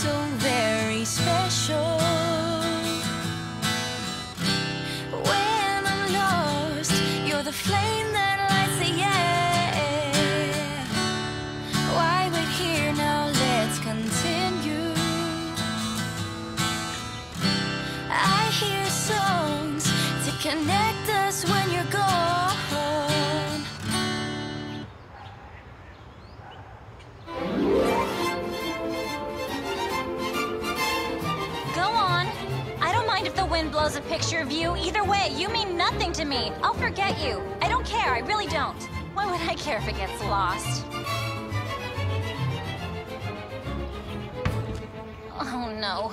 so very special. When I'm lost, you're the flame that lights the air. Why wait here now? Let's continue. I hear songs to connect us when you're gone. If the wind blows a picture of you. Either way, you mean nothing to me. I'll forget you. I don't care. I really don't. Why would I care if it gets lost? Oh no.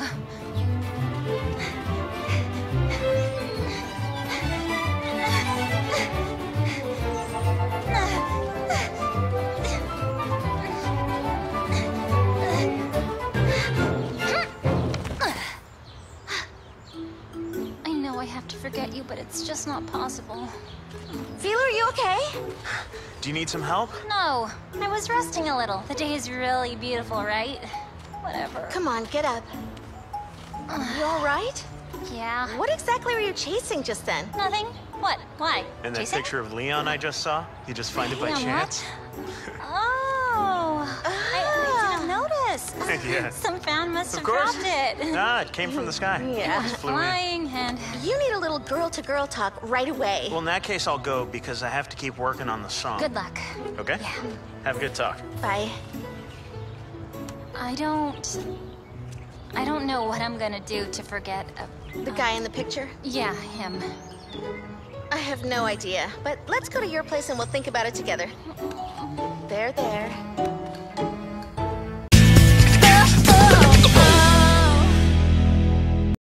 Have to forget you, but it's just not possible. Feeler, are you okay? Do you need some help? No, I was resting a little. The day is really beautiful, right? Whatever. Come on, get up. You all right? Yeah. What exactly were you chasing just then? Nothing? What? Why? And that Jason? picture of Leon I just saw? You just find it by Leon, chance? Oh. I, I didn't notice. Yeah. Some fan must Of have course. dropped it. Ah, it came from the sky. Yeah. Just flew in. Flying and You need a little girl-to-girl talk right away. Well, in that case, I'll go because I have to keep working on the song. good luck. Okay? Yeah. Have a good talk. Bye. I don't. I don't know what I'm gonna do to forget. Uh, The guy in the picture? yeah, him. I have no idea, but let's go to your place and we'll think about it together. There, there.